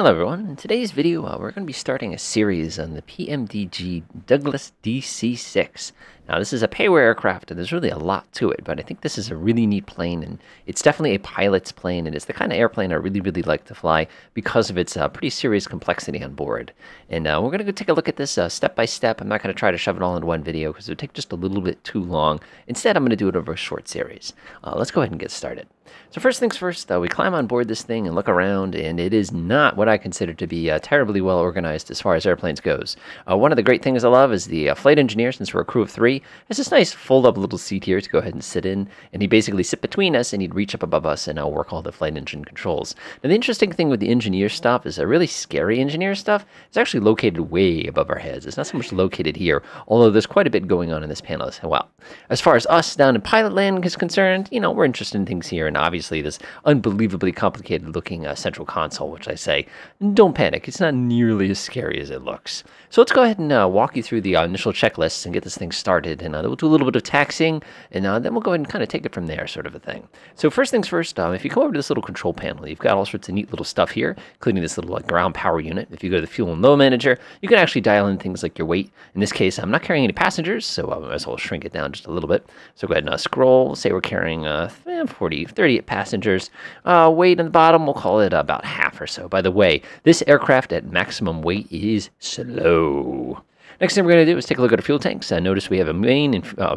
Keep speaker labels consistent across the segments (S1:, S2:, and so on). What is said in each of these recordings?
S1: Hello everyone, in today's video uh, we're going to be starting a series on the PMDG Douglas DC-6. Now this is a payware aircraft and there's really a lot to it, but I think this is a really neat plane and it's definitely a pilot's plane and it's the kind of airplane I really, really like to fly because of its uh, pretty serious complexity on board. And uh, we're going to go take a look at this uh, step by step. I'm not going to try to shove it all into one video because it would take just a little bit too long. Instead, I'm going to do it over a short series. Uh, let's go ahead and get started. So first things first, uh, we climb on board this thing and look around, and it is not what I consider to be uh, terribly well organized as far as airplanes goes. Uh, one of the great things I love is the uh, flight engineer, since we're a crew of three, has this nice fold-up little seat here to go ahead and sit in, and he'd basically sit between us, and he'd reach up above us and I'll work all the flight engine controls. Now the interesting thing with the engineer stuff is a really scary engineer stuff. It's actually located way above our heads. It's not so much located here, although there's quite a bit going on in this panel as well. As far as us down in pilot land is concerned, you know, we're interested in things here, and obviously this unbelievably complicated looking uh, central console, which I say, don't panic, it's not nearly as scary as it looks. So let's go ahead and uh, walk you through the uh, initial checklists and get this thing started, and uh, we'll do a little bit of taxing, and uh, then we'll go ahead and kind of take it from there, sort of a thing. So first things first, um, if you come over to this little control panel, you've got all sorts of neat little stuff here, including this little ground power unit. If you go to the fuel and load manager, you can actually dial in things like your weight. In this case, I'm not carrying any passengers, so I might as well shrink it down just a little bit. So go ahead and uh, scroll. Say we're carrying uh, 40, 38 passengers. Uh, weight in the bottom, we'll call it about half or so. By the way, this aircraft at maximum weight is slow. Next thing we're going to do is take a look at our fuel tanks. Uh, notice we have a main and uh,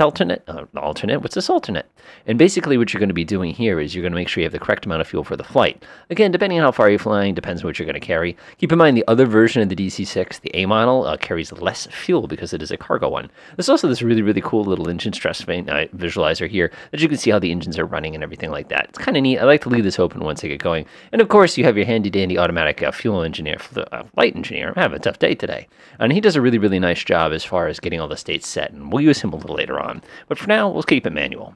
S1: alternate, uh, alternate. What's this alternate? And basically, what you're going to be doing here is you're going to make sure you have the correct amount of fuel for the flight. Again, depending on how far you're flying, depends on what you're going to carry. Keep in mind the other version of the DC-6, the A model, uh, carries less fuel because it is a cargo one. There's also this really, really cool little engine stress uh, visualizer here that you can see how the engines are running and everything like that. It's kind of neat. I like to leave this open once I get going. And of course, you have your handy-dandy automatic uh, fuel engineer, flight engineer. I'm having a tough day today, and he does a really, really nice job as far as getting all the states set, and we'll use him a little later on. But for now, we'll keep it manual.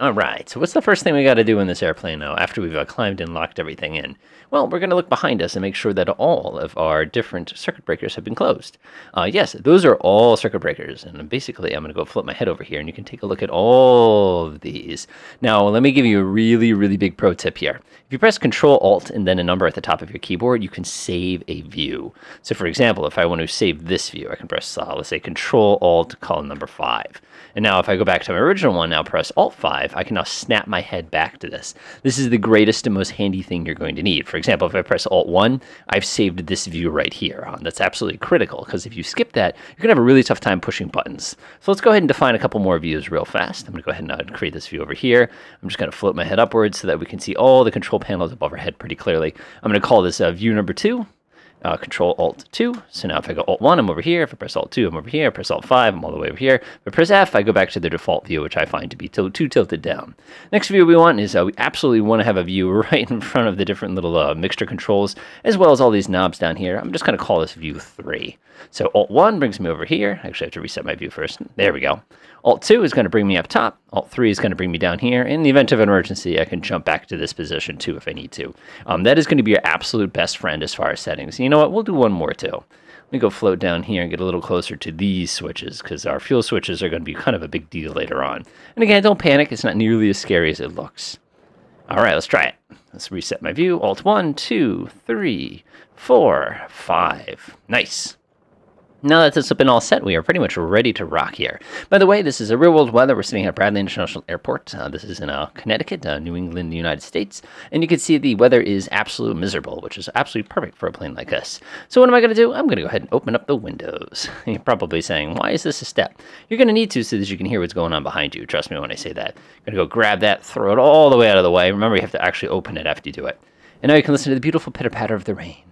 S1: All right, so what's the first thing we got to do in this airplane now after we've uh, climbed and locked everything in? Well, we're going to look behind us and make sure that all of our different circuit breakers have been closed. Uh, yes, those are all circuit breakers, and basically I'm going to go flip my head over here and you can take a look at all of these. Now, let me give you a really, really big pro tip here. If you press Control Alt and then a number at the top of your keyboard, you can save a view. So for example, if I want to save this view, I can press, uh, let's say, Control Alt column number 5. And now if I go back to my original one, now press Alt 5, I can now snap my head back to this. This is the greatest and most handy thing you're going to need. For example, if I press Alt 1, I've saved this view right here. Uh, that's absolutely critical because if you skip that, you're going to have a really tough time pushing buttons. So let's go ahead and define a couple more views real fast. I'm going to go ahead and uh, create this view over here. I'm just going to float my head upwards so that we can see all the control panels above our head pretty clearly. I'm going to call this uh, view number 2 uh, Control Alt 2. So now if I go Alt 1, I'm over here. If I press Alt 2, I'm over here. I press Alt 5, I'm all the way over here. If I press F, I go back to the default view, which I find to be too tilted down. Next view we want is uh, we absolutely want to have a view right in front of the different little uh, mixture controls, as well as all these knobs down here. I'm just going to call this view 3. So Alt 1 brings me over here. Actually, I have to reset my view first. There we go. Alt 2 is going to bring me up top. Alt 3 is going to bring me down here. In the event of an emergency, I can jump back to this position too if I need to. Um, that is going to be your absolute best friend as far as settings. You know what? We'll do one more too. Let me go float down here and get a little closer to these switches because our fuel switches are going to be kind of a big deal later on. And again, don't panic. It's not nearly as scary as it looks. All right, let's try it. Let's reset my view. Alt 1, 2, 3, 4, 5. Nice. Now that this has been all set, we are pretty much ready to rock here. By the way, this is a real world weather. We're sitting at Bradley International Airport. Uh, this is in uh, Connecticut, uh, New England, United States. And you can see the weather is absolutely miserable, which is absolutely perfect for a plane like us. So what am I going to do? I'm going to go ahead and open up the windows. You're probably saying, why is this a step? You're going to need to so that you can hear what's going on behind you. Trust me when I say that. I'm going to go grab that, throw it all the way out of the way. Remember, you have to actually open it after you do it. And now you can listen to the beautiful pitter-patter of the rain.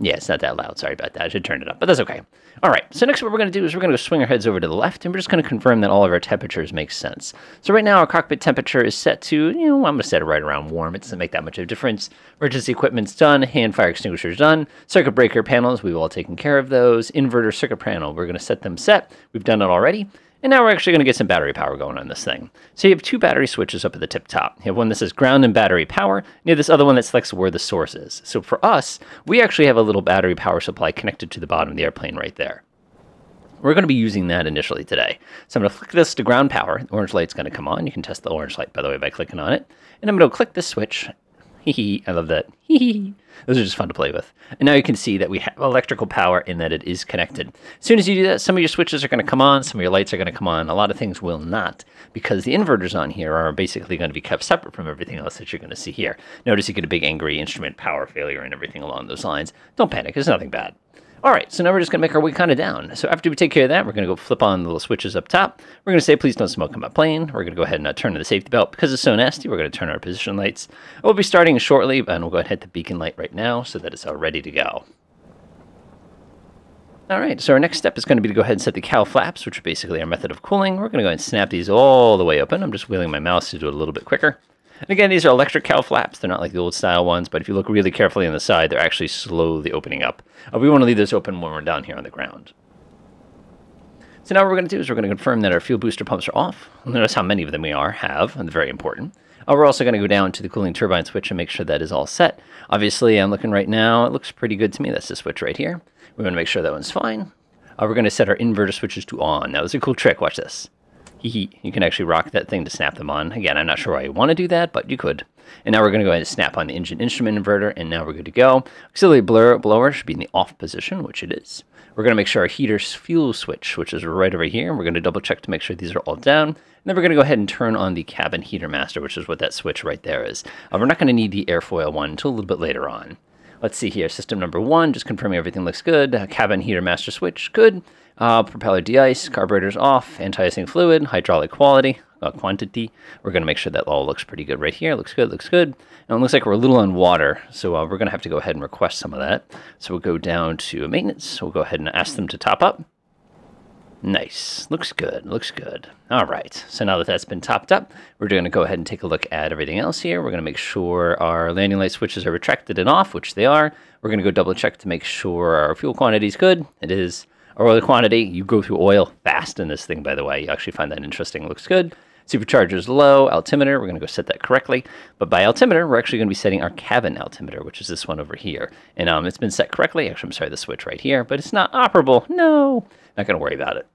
S1: Yeah, it's not that loud. Sorry about that. I should turn it up, but that's okay. All right, so next what we're going to do is we're going to swing our heads over to the left, and we're just going to confirm that all of our temperatures make sense. So right now our cockpit temperature is set to, you know, I'm going to set it right around warm. It doesn't make that much of a difference. Emergency equipment's done. Hand fire extinguisher's done. Circuit breaker panels, we've all taken care of those. Inverter circuit panel, we're going to set them set. We've done it already. And now we're actually going to get some battery power going on this thing. So you have two battery switches up at the tip top. You have one that says ground and battery power, and you have this other one that selects where the source is. So for us, we actually have a little battery power supply connected to the bottom of the airplane right there. We're going to be using that initially today. So I'm going to flick this to ground power. The orange light's going to come on. You can test the orange light, by the way, by clicking on it. And I'm going to click this switch I love that. Those are just fun to play with. And now you can see that we have electrical power in that it is connected. As soon as you do that, some of your switches are going to come on, some of your lights are going to come on. A lot of things will not because the inverters on here are basically going to be kept separate from everything else that you're going to see here. Notice you get a big angry instrument power failure and everything along those lines. Don't panic, it's nothing bad. All right, so now we're just going to make our way kind of down. So after we take care of that, we're to go flip on the little switches up top. We're going to say, please don't smoke on my plane. We're to go ahead and uh, turn on the safety belt. Because it's so nasty, we're to turn our position lights. We'll be starting shortly, and we'll go ahead and hit the beacon light right now so that it's all ready to go. All right, so our next step is going to be to go ahead and set the cowl flaps, which are basically our method of cooling. We're going to go ahead and snap these all the way open. I'm just wheeling my mouse to do it a little bit quicker. And again, these are electric cowl flaps. They're not like the old style ones, but if you look really carefully on the side, they're actually slowly opening up. Uh, we want to leave this open when we're down here on the ground. So now what we're going to do is we're going to confirm that our fuel booster pumps are off. Notice how many of them we are, have, and they're very important. Uh, we're also going to go down to the cooling turbine switch and make sure that is all set. Obviously, I'm looking right now. It looks pretty good to me. That's the switch right here. We want to make sure that one's fine. Uh, we're going to set our inverter switches to on. Now, this is a cool trick. Watch this. You can actually rock that thing to snap them on. Again, I'm not sure why you want to do that, but you could. And now we're going to go ahead and snap on the engine instrument inverter, and now we're good to go. Auxiliary blower, blower should be in the off position, which it is. We're going to make sure our heater's fuel switch, which is right over here, and we're going to double check to make sure these are all down. And then we're going to go ahead and turn on the cabin heater master, which is what that switch right there is. Uh, we're not going to need the airfoil one until a little bit later on. Let's see here. System number one, just confirming everything looks good. Uh, cabin heater master switch, good. Uh, propeller de-ice, carburetors off, anti-icing fluid, hydraulic quality, uh, quantity. We're going to make sure that all looks pretty good right here. Looks good, looks good. And it looks like we're a little on water, so uh, we're going to have to go ahead and request some of that. So we'll go down to maintenance. We'll go ahead and ask them to top up. Nice. Looks good. Looks good. All right. So now that that's been topped up, we're going to go ahead and take a look at everything else here. We're going to make sure our landing light switches are retracted and off, which they are. We're going to go double check to make sure our fuel quantity is good. It is or oil quantity. You go through oil fast in this thing, by the way. You actually find that interesting. Looks good. Supercharger's low. Altimeter, we're going to go set that correctly. But by altimeter, we're actually going to be setting our cabin altimeter, which is this one over here. And um, it's been set correctly. Actually, I'm sorry, the switch right here. But it's not operable. No, not going to worry about it.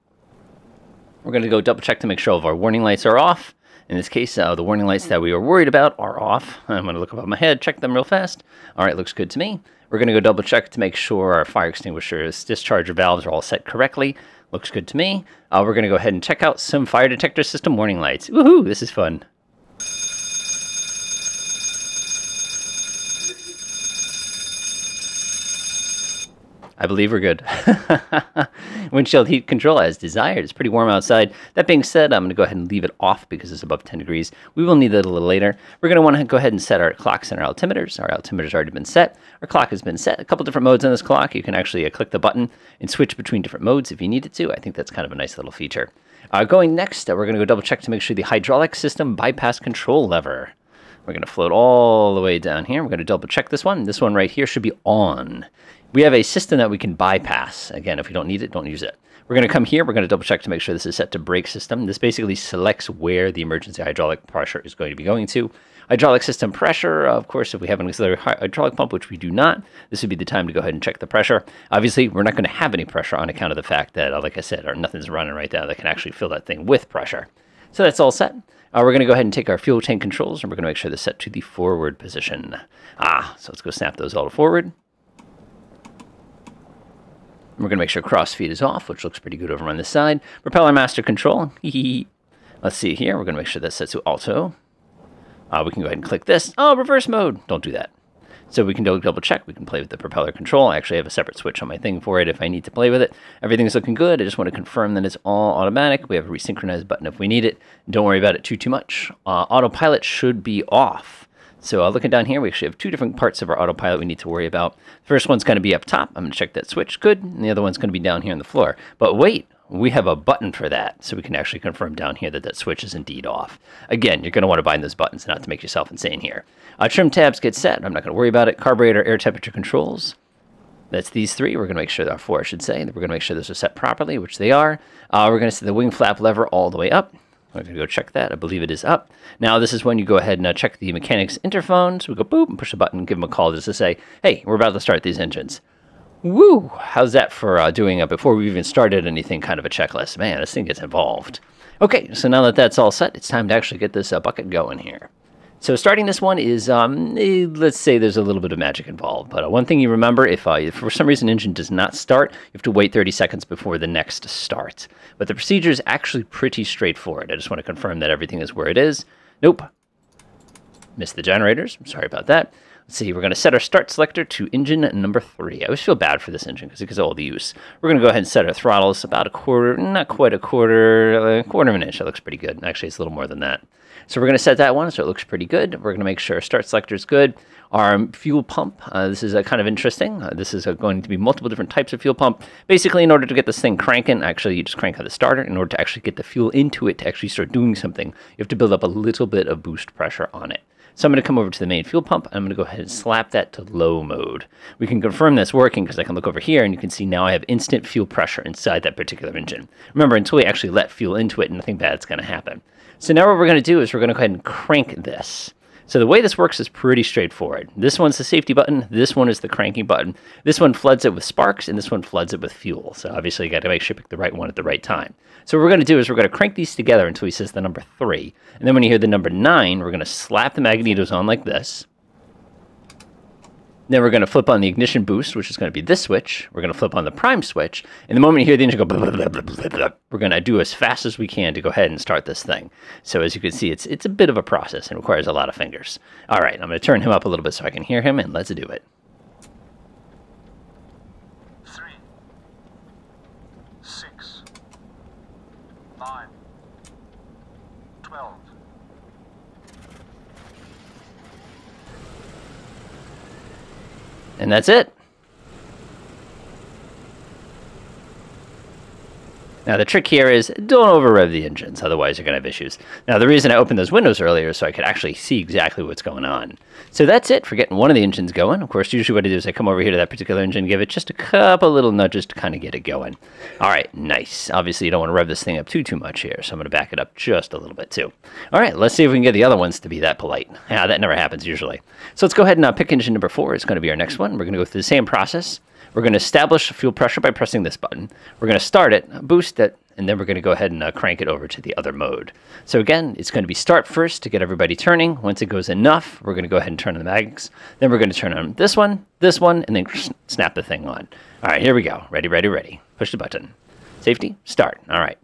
S1: We're going to go double check to make sure all of our warning lights are off. In this case, uh, the warning lights that we were worried about are off. I'm going to look above my head, check them real fast. All right, looks good to me. We're going to go double check to make sure our fire extinguishers, discharger valves are all set correctly. Looks good to me. Uh, we're going to go ahead and check out some fire detector system warning lights. Woohoo, this is fun. I believe we're good. Windshield heat control as desired. It's pretty warm outside. That being said, I'm going to go ahead and leave it off because it's above 10 degrees. We will need it a little later. We're going to want to go ahead and set our clocks and our altimeters. Our altimeter's already been set. Our clock has been set. A couple different modes on this clock. You can actually uh, click the button and switch between different modes if you needed to. I think that's kind of a nice little feature. Uh, going next, uh, we're going to go double check to make sure the hydraulic system bypass control lever. We're going to float all the way down here. We're going to double check this one. This one right here should be on we have a system that we can bypass. Again, if we don't need it, don't use it. We're going to come here. We're going to double check to make sure this is set to brake system. This basically selects where the emergency hydraulic pressure is going to be going to. Hydraulic system pressure, of course, if we have an auxiliary hydraulic pump, which we do not, this would be the time to go ahead and check the pressure. Obviously, we're not going to have any pressure on account of the fact that, like I said, our nothing's running right now that can actually fill that thing with pressure. So that's all set. Uh, we're going to go ahead and take our fuel tank controls, and we're going to make sure they're set to the forward position. Ah, so let's go snap those all to forward. We're going to make sure crossfeed is off, which looks pretty good over on this side. Propeller master control. Let's see here. We're going to make sure that's set to auto. Uh, we can go ahead and click this. Oh, reverse mode. Don't do that. So we can double check. We can play with the propeller control. I actually have a separate switch on my thing for it if I need to play with it. Everything's looking good. I just want to confirm that it's all automatic. We have a resynchronize button if we need it. Don't worry about it too, too much. Uh, autopilot should be off. So uh, looking down here, we actually have two different parts of our autopilot we need to worry about. The First one's going to be up top. I'm going to check that switch. Good. And the other one's going to be down here on the floor. But wait, we have a button for that. So we can actually confirm down here that that switch is indeed off. Again, you're going to want to bind those buttons not to make yourself insane here. Uh, trim tabs get set. I'm not going to worry about it. Carburetor air temperature controls. That's these three. We're going to make sure, are four, I should say. We're going to make sure those are set properly, which they are. Uh, we're going to set the wing flap lever all the way up. We're going to go check that. I believe it is up. Now, this is when you go ahead and uh, check the mechanics interphone. So we go boop and push a button, give them a call just to say, hey, we're about to start these engines. Woo! How's that for uh, doing it before we even started anything kind of a checklist? Man, this thing gets involved. Okay, so now that that's all set, it's time to actually get this uh, bucket going here. So starting this one is, um, eh, let's say there's a little bit of magic involved. But uh, one thing you remember, if, uh, if for some reason engine does not start, you have to wait 30 seconds before the next start. But the procedure is actually pretty straightforward. I just want to confirm that everything is where it is. Nope. Missed the generators. I'm Sorry about that. Let's see, we're going to set our start selector to engine number three. I always feel bad for this engine because it gets all the use. We're going to go ahead and set our throttles about a quarter, not quite a quarter, a quarter of an inch. That looks pretty good. Actually, it's a little more than that. So we're going to set that one so it looks pretty good. We're going to make sure our start selector is good. Our fuel pump, uh, this is uh, kind of interesting. Uh, this is uh, going to be multiple different types of fuel pump. Basically, in order to get this thing cranking, actually you just crank out the starter. In order to actually get the fuel into it to actually start doing something, you have to build up a little bit of boost pressure on it. So I'm going to come over to the main fuel pump. I'm going to go ahead and slap that to low mode. We can confirm that's working because I can look over here and you can see now I have instant fuel pressure inside that particular engine. Remember, until we actually let fuel into it, nothing bad's going to happen. So now what we're going to do is we're going to go ahead and crank this. So the way this works is pretty straightforward. This one's the safety button. This one is the cranking button. This one floods it with sparks, and this one floods it with fuel. So obviously you got to make sure you pick the right one at the right time. So what we're going to do is we're going to crank these together until he says the number three. And then when you hear the number nine, we're going to slap the magnetos on like this. Then we're going to flip on the ignition boost, which is going to be this switch. We're going to flip on the prime switch. And the moment you hear the engine go, blah, blah, blah, we're going to do as fast as we can to go ahead and start this thing. So as you can see, it's, it's a bit of a process and requires a lot of fingers. All right, I'm going to turn him up a little bit so I can hear him, and let's do it. And that's it. Now the trick here is don't over rev the engines, otherwise you're going to have issues. Now the reason I opened those windows earlier is so I could actually see exactly what's going on. So that's it for getting one of the engines going. Of course, usually what I do is I come over here to that particular engine, give it just a couple little nudges to kind of get it going. All right, nice. Obviously you don't want to rev this thing up too, too much here, so I'm going to back it up just a little bit too. All right, let's see if we can get the other ones to be that polite. Yeah, that never happens usually. So let's go ahead and uh, pick engine number four. It's going to be our next one. We're going to go through the same process. We're going to establish fuel pressure by pressing this button. We're going to start it, boost it, and then we're going to go ahead and uh, crank it over to the other mode. So again, it's going to be start first to get everybody turning. Once it goes enough, we're going to go ahead and turn on the mags. Then we're going to turn on this one, this one, and then snap the thing on. All right, here we go. Ready, ready, ready. Push the button. Safety, start. All right.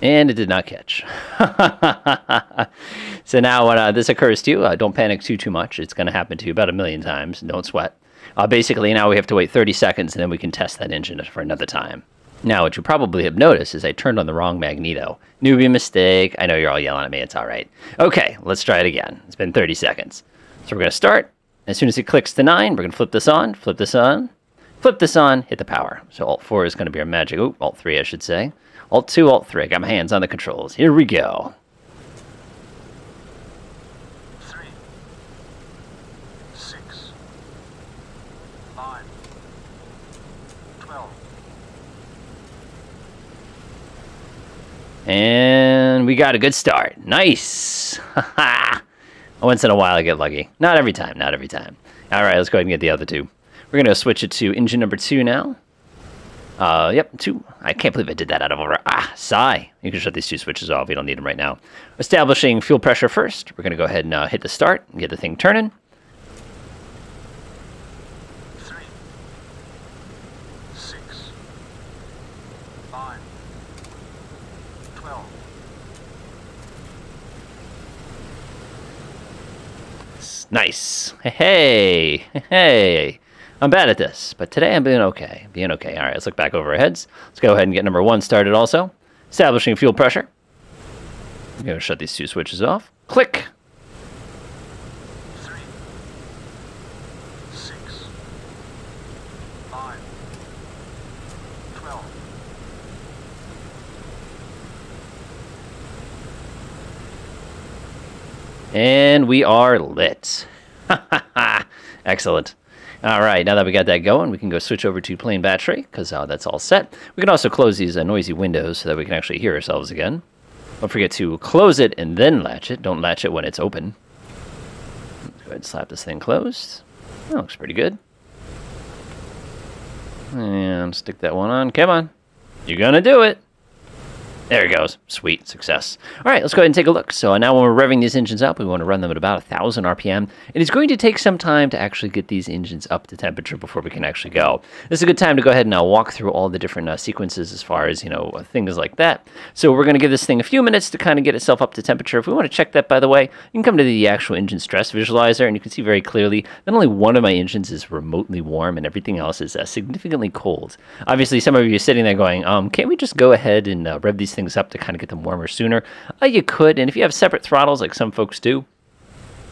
S1: And it did not catch. so now when uh, this occurs to you, uh, don't panic too, too much. It's going to happen to you about a million times. Don't sweat. Uh, basically, now we have to wait 30 seconds, and then we can test that engine for another time. Now, what you probably have noticed is I turned on the wrong magneto. Newbie mistake. I know you're all yelling at me. It's all right. Okay, let's try it again. It's been 30 seconds. So we're going to start. As soon as it clicks to 9, we're going to flip this on, flip this on, flip this on, hit the power. So Alt 4 is going to be our magic. Oh, Alt 3, I should say. Alt 2, Alt 3. I got my hands on the controls. Here we go.
S2: Three, six, nine, twelve.
S1: And we got a good start. Nice. Once in a while I get lucky. Not every time, not every time. All right, let's go ahead and get the other two. We're going to switch it to engine number two now. Uh, yep, two. I can't believe I did that out of over. Ah, sigh. You can shut these two switches off. You don't need them right now. Establishing fuel pressure first. We're going to go ahead and uh, hit the start and get the thing turning. Nice. Hey, hey. I'm bad at this, but today I'm being okay. Being okay. All right, let's look back over our heads. Let's go ahead and get number one started also. Establishing fuel pressure. I'm going to shut these two switches off. Click. And we are lit. Excellent. All right, now that we got that going, we can go switch over to plain battery because uh, that's all set. We can also close these uh, noisy windows so that we can actually hear ourselves again. Don't forget to close it and then latch it. Don't latch it when it's open. Let's go ahead and slap this thing closed. That looks pretty good. And stick that one on. Come on. You're going to do it. There he goes. Sweet. Success. All right, let's go ahead and take a look. So now when we're revving these engines up, we want to run them at about 1,000 RPM. It is going to take some time to actually get these engines up to temperature before we can actually go. This is a good time to go ahead and now walk through all the different uh, sequences as far as, you know, things like that. So we're going to give this thing a few minutes to kind of get itself up to temperature. If we want to check that, by the way, you can come to the actual engine stress visualizer, and you can see very clearly that only one of my engines is remotely warm and everything else is uh, significantly cold. Obviously, some of you are sitting there going, um, can't we just go ahead and uh, rev these things up to kind of get them warmer sooner. Uh, you could, and if you have separate throttles like some folks do,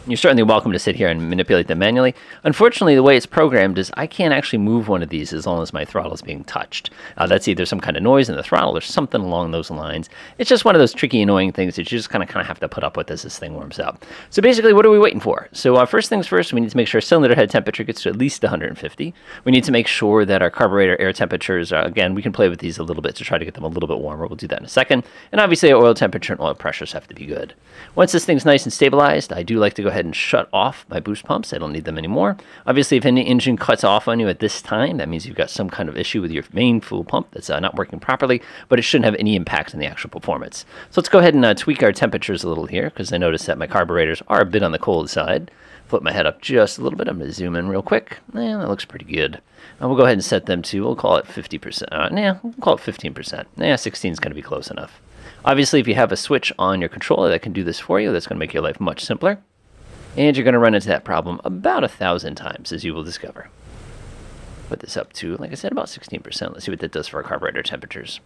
S1: you're certainly welcome to sit here and manipulate them manually. Unfortunately, the way it's programmed is I can't actually move one of these as long as my throttle is being touched. Uh, that's either some kind of noise in the throttle or something along those lines. It's just one of those tricky, annoying things that you just kind of kind of have to put up with as this thing warms up. So basically, what are we waiting for? So uh, first things first, we need to make sure cylinder head temperature gets to at least 150. We need to make sure that our carburetor air temperatures, are, again, we can play with these a little bit to try to get them a little bit warmer. We'll do that in a second. And obviously, oil temperature and oil pressures have to be good. Once this thing's nice and stabilized, I do like to go ahead and shut off my boost pumps. I don't need them anymore. Obviously, if any engine cuts off on you at this time, that means you've got some kind of issue with your main fuel pump that's uh, not working properly, but it shouldn't have any impact on the actual performance. So let's go ahead and uh, tweak our temperatures a little here because I noticed that my carburetors are a bit on the cold side. Flip my head up just a little bit. I'm going to zoom in real quick. Yeah, that looks pretty good. Uh, we'll go ahead and set them to, we'll call it 50%. Uh, we'll call it 15%. Yeah, 16 is going to be close enough. Obviously, if you have a switch on your controller that can do this for you, that's going to make your life much simpler. And you're going to run into that problem about a thousand times, as you will discover. Put this up to, like I said, about 16%. Let's see what that does for our carburetor temperatures.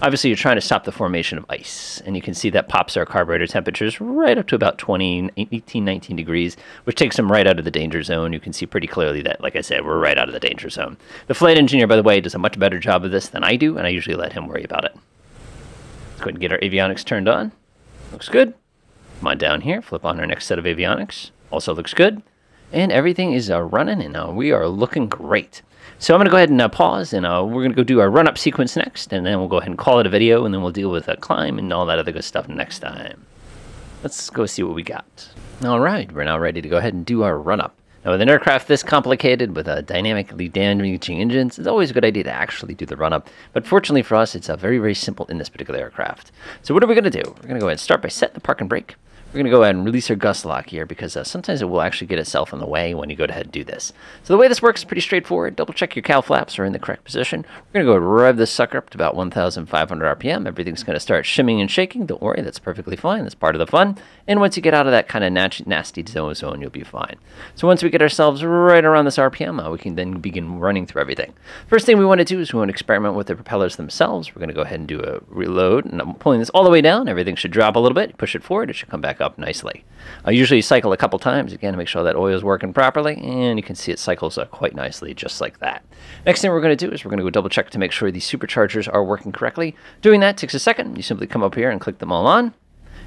S1: Obviously, you're trying to stop the formation of ice, and you can see that pops our carburetor temperatures right up to about 20, 18, 19 degrees, which takes them right out of the danger zone. You can see pretty clearly that, like I said, we're right out of the danger zone. The flight engineer, by the way, does a much better job of this than I do, and I usually let him worry about it. Let's go ahead and get our avionics turned on. Looks good. On down here, flip on our next set of avionics. Also looks good. And everything is uh, running, and uh, we are looking great. So I'm going to go ahead and uh, pause, and uh, we're going to go do our run-up sequence next, and then we'll go ahead and call it a video, and then we'll deal with a climb and all that other good stuff next time. Let's go see what we got. All right, we're now ready to go ahead and do our run-up. Now, with an aircraft this complicated with a dynamically damaging engines, it's always a good idea to actually do the run-up. But fortunately for us, it's a very, very simple in this particular aircraft. So what are we going to do? We're going to go ahead and start by setting the park and brake. We're going to go ahead and release our gust lock here because uh, sometimes it will actually get itself in the way when you go ahead and do this. So the way this works is pretty straightforward. Double check your cowl flaps are in the correct position. We're going to go rev this sucker up to about 1,500 RPM. Everything's going to start shimming and shaking. Don't worry, that's perfectly fine. That's part of the fun. And once you get out of that kind of nasty zone, zone, you'll be fine. So once we get ourselves right around this RPM, uh, we can then begin running through everything. First thing we want to do is we want to experiment with the propellers themselves. We're going to go ahead and do a reload. And I'm pulling this all the way down. Everything should drop a little bit. Push it forward. It should come back up nicely. I usually cycle a couple times again to make sure that oil is working properly, and you can see it cycles uh, quite nicely just like that. Next thing we're going to do is we're going to go double check to make sure these superchargers are working correctly. Doing that takes a second. You simply come up here and click them all on.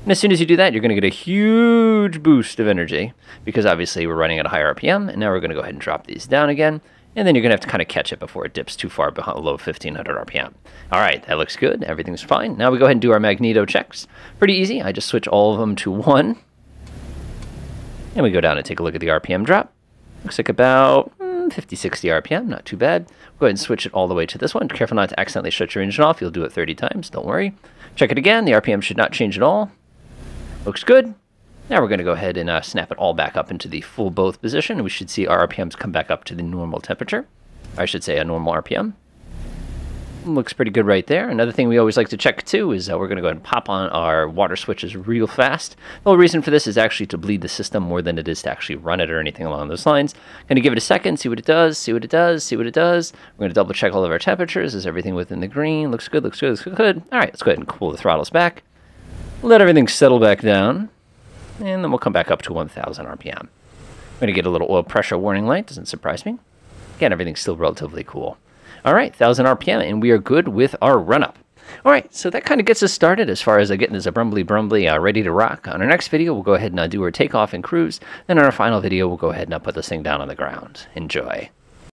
S1: And as soon as you do that, you're going to get a huge boost of energy because obviously we're running at a higher RPM. And now we're going to go ahead and drop these down again. And then you're going to have to kind of catch it before it dips too far below 1500 RPM. All right, that looks good. Everything's fine. Now we go ahead and do our magneto checks. Pretty easy. I just switch all of them to one. And we go down and take a look at the RPM drop. Looks like about mm, 50, 60 RPM, not too bad. Go ahead and switch it all the way to this one. Careful not to accidentally shut your engine off. You'll do it 30 times, don't worry. Check it again. The RPM should not change at all. Looks good. Now we're going to go ahead and uh, snap it all back up into the full both position. And we should see our RPMs come back up to the normal temperature. I should say a normal RPM. Looks pretty good right there. Another thing we always like to check too is uh, we're going to go ahead and pop on our water switches real fast. The whole reason for this is actually to bleed the system more than it is to actually run it or anything along those lines. Going to give it a second, see what it does, see what it does, see what it does. We're going to double check all of our temperatures. Is everything within the green? Looks good, looks good, looks good. All right, let's go ahead and cool the throttles back. Let everything settle back down. And then we'll come back up to 1000 RPM. I'm going to get a little oil pressure warning light. Doesn't surprise me. Again, everything's still relatively cool. All right, 1000 RPM, and we are good with our run up. All right, so that kind of gets us started as far as uh, getting this a Brumbly Brumbly uh, ready to rock. On our next video, we'll go ahead and uh, do our takeoff and cruise. Then on our final video, we'll go ahead and uh, put this thing down on the ground. Enjoy.